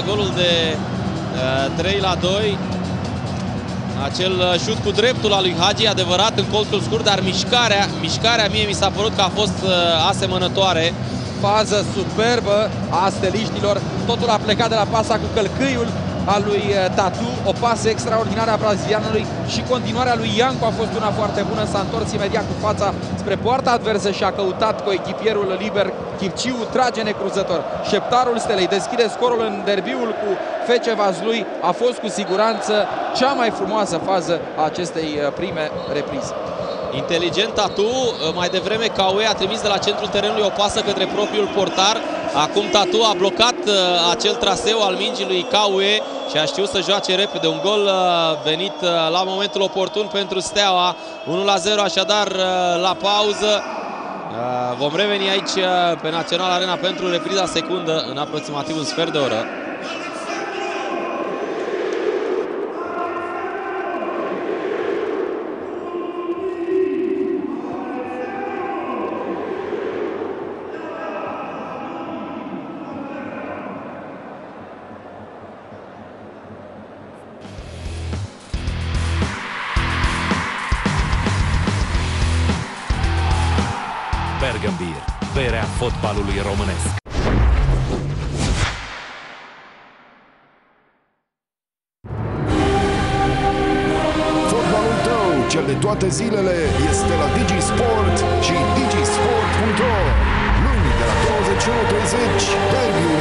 Golul de uh, 3 la 2. Acel uh, șut cu dreptul al lui Hagi, adevărat în colțul scurt, dar mișcarea, mișcarea mie mi s-a părut că a fost uh, asemănătoare. Fază superbă a steliștilor. Totul a plecat de la pasa cu călcâiul al lui uh, Tatu, o pasă extraordinară a brazilianului și continuarea lui Iancu a fost una foarte bună. S-a întors imediat cu fața spre poarta adversă și a căutat cu echipierul liber. Chipciu trage necruzător. Șeptarul Stelei deschide scorul în derbiul cu Fece Vazlui. A fost cu siguranță cea mai frumoasă fază a acestei uh, prime reprize. Inteligent Tatu, mai devreme Caue a trimis de la centrul terenului o pasă către propriul portar. Acum Tatu a blocat uh, acel traseu al mingii lui Caue și a știut să joace repede. Un gol uh, venit uh, la momentul oportun pentru Steaua. 1 la 0 așadar la pauză. Vom reveni aici pe Național Arena pentru repriza secundă în aproximativ un sfert de oră. Bergambir, berea fotbalului românesc. Fotbalul tău, cel de toate zilele, este la Digisport și digisport.ro Luni de la 21.30, derby derby, indiferent de